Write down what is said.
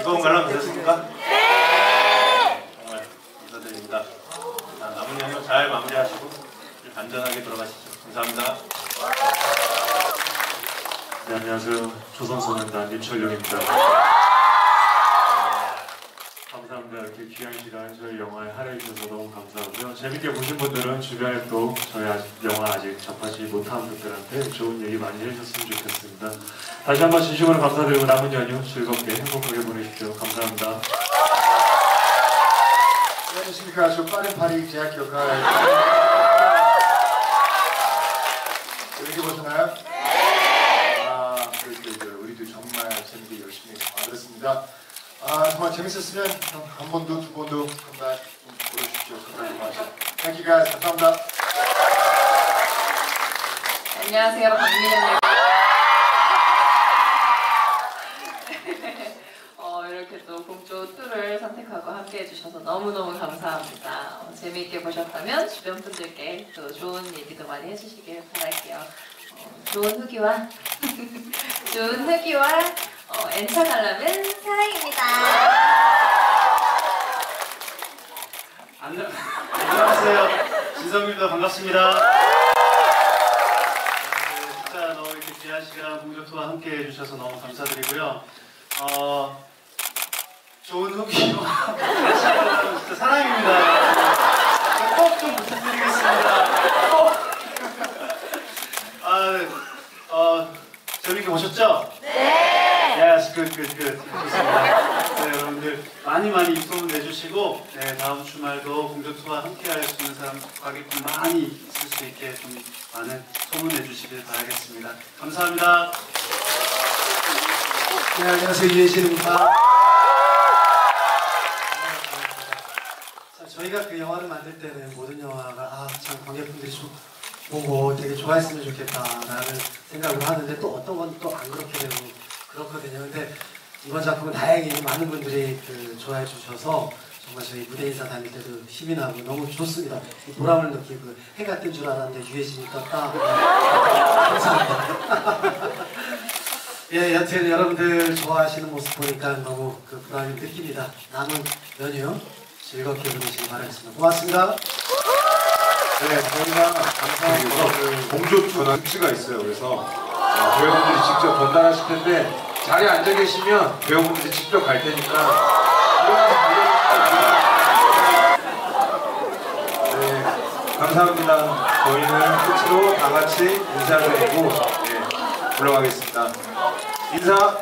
이번 관람 되셨습니까? 네! 정말 감사드립니다. 자, 남은 연휴 잘 마무리하시고 안전하게 돌아가시죠. 감사합니다. 네, 안녕하세요. 조선소년단 윤철룡입니다. 네, 감사합니다. 이렇게 귀한 시간 저희 영화에 할애해 주셔서 너무 감사하고요. 재밌게 보신 분들은 주변에 또 저희 아직 영화 아직 접하지 못한 분들한테 좋은 얘기 많이 해주셨으면 좋겠습니다. 다시 한번 진심으로 감사드리고 남은 연휴 즐겁게 행복하게 보내십시오. 감사합니다. 안녕하십니까. 저 빠른 파리 제약 역할. 재밌게 보셨나요? 네! 아, 그, 그, 그, 우리도 정말 재밌게 열심히 만들었습니다. 아, 정말 재밌었으면 한, 한 번도, 두 번도 한번 보여주십시오. 정말 좀 마시고. Thank. 감사합니다. 안녕하세요, 박민영입니다. 어, 이렇게 또 공조 2를 선택하고 함께 해주셔서 너무너무 감사합니다. 어, 재미있게 보셨다면 주변 분들께 또 좋은 얘기도 많이 해주시길 바랄게요. 어, 좋은 후기와 좋은 후기와 어, 엔차 관람은 사랑입니다. 안녕, 안녕하세요. 진성입니다. 반갑습니다. 네, 진짜 너무 이렇게 귀한 시간 공조투와 함께 해주셔서 너무 감사드리고요. 어, 좋은 후기와 진짜 사랑입니다. 꼭좀 부탁드리겠습니다. 꼭. 아, 네. 어, 재밌게 보셨죠? Good, good, good. 네, 여러분들 많이 많이 입소문 내주시고 네, 다음 주말도 공조투와 함께할 수 있는 사람 관객분 많이 있을 수 있게 좀 많은 소문 내주시길 바라겠습니다. 감사합니다. 네, 안녕하세요. 이혜진입니다. 자, 저희가 그 영화를 만들 때는 모든 영화가 아, 참 관객분들이 좀 보고 되게 좋아했으면 좋겠다라는 생각을 하는데 또 어떤 건 또 안 그렇게 되고 그렇거든요. 근데 이번 작품은 다행히 많은 분들이 그 좋아해 주셔서 정말 저희 무대 인사 다닐 때도 힘이 나고 너무 좋습니다. 이 보람을 느끼고 해가 뜬 줄 알았는데 유해진이 떴다. 감사합니다. 예, 여튼 여러분들 좋아하시는 모습 보니까 너무 그 보람이 느낍니다. 남은 연휴 즐겁게 보내시기 바라겠습니다. 고맙습니다. 네, 저희가 그 공조 전환 수치가 있어요. 그래서 어, 배우분들이 직접 전달하실 텐데 자리에 앉아 계시면 배우분들이 직접 갈 테니까 네, 감사합니다. 저희는 끝으로 다 같이 인사드리고 네, 물러가겠습니다. 인사